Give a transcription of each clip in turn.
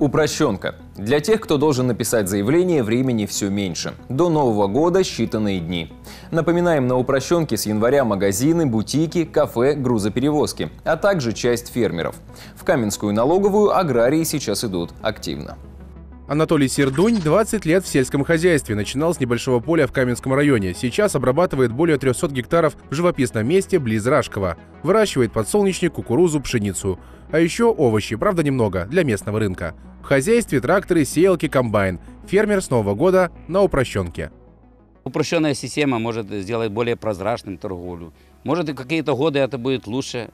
Упрощенка. Для тех, кто должен написать заявление, времени все меньше. До Нового года считанные дни. Напоминаем, на упрощенке с января магазины, бутики, кафе, грузоперевозки, а также часть фермеров. В Каменскую налоговую аграрии сейчас идут активно. Анатолий Сердунь 20 лет в сельском хозяйстве. Начинал с небольшого поля в Каменском районе. Сейчас обрабатывает более 300 гектаров в живописном месте близ Рашкова. Выращивает подсолнечник, кукурузу, пшеницу. А еще овощи, правда немного, для местного рынка. В хозяйстве тракторы, сеялки, комбайн. Фермер с Нового года на упрощенке. Упрощенная система может сделать более прозрачным торговлю. Может и какие-то годы это будет лучше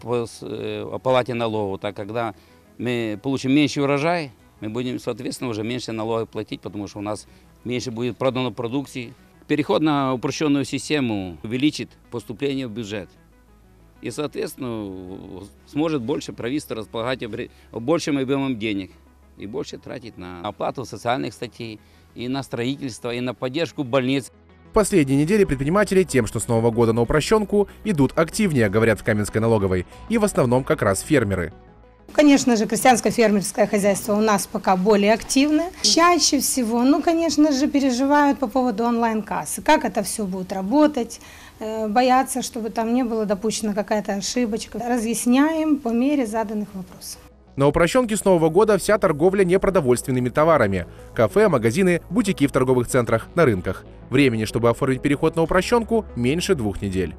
по э, оплате налогов. Так когда мы получим меньше урожай, мы будем, соответственно, уже меньше налогов платить, потому что у нас меньше будет продано продукции. Переход на упрощенную систему увеличит поступление в бюджет. И, соответственно, сможет больше правительство располагать большим объемом денег и больше тратить на оплату социальных статей, и на строительство, и на поддержку больниц. В последние недели предприниматели тем, что с Нового года на упрощенку, идут активнее, говорят в Каменской налоговой, и в основном как раз фермеры. Конечно же, крестьянско-фермерское хозяйство у нас пока более активное. Чаще всего, ну, конечно же, переживают по поводу онлайн-кассы. Как это все будет работать, э, боятся, чтобы там не было допущена какая-то ошибочка. Разъясняем по мере заданных вопросов. На упрощенке с Нового года вся торговля непродовольственными товарами. Кафе, магазины, бутики в торговых центрах, на рынках. Времени, чтобы оформить переход на упрощенку, меньше двух недель.